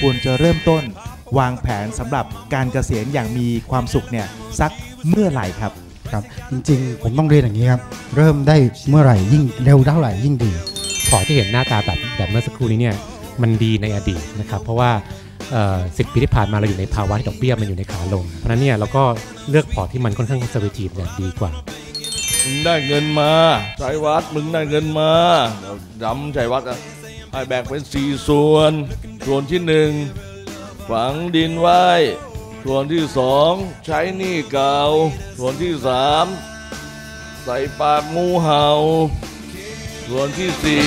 ควรจะเริ่มต้นวางแผนสำหรับการเกษียณอย่างมีความสุขเนี่ยสักเมื่อไหร่ครับครับ จริงๆ ผมต้องเรียนอย่างนี้ครับ เริ่มได้เมื่อไหร่ยิ่งเร็วเท่าไหร่ยิ่งดีพอร์ตที่เห็นหน้าตาแบบแบบเมื่อสักครู่นี้เนี่ยมันดีในอดีตนะครับ เพราะว่าสิบปีที่ผ่านมาเราอยู่ในภาวะที่ดอกเบี้ยมันอยู่ในขาลง เพราะฉะนั้นเนี่ยเราก็เลือกพอร์ตที่มันค่อนข้าง conservative เนี่ยดีกว่ามึงได้เงินมาชัยวัดมึงได้เงินมาเดี๋ยวจำชัยวัดอะ ให้แบ่งเป็นสี่ส่วน ส่วนที่หนึ่งฝังดินไว้ ส่วนที่สองใช้หนี้เก่า ส่วนที่สามใส่ปากงูเห่า ส่วนที่สี่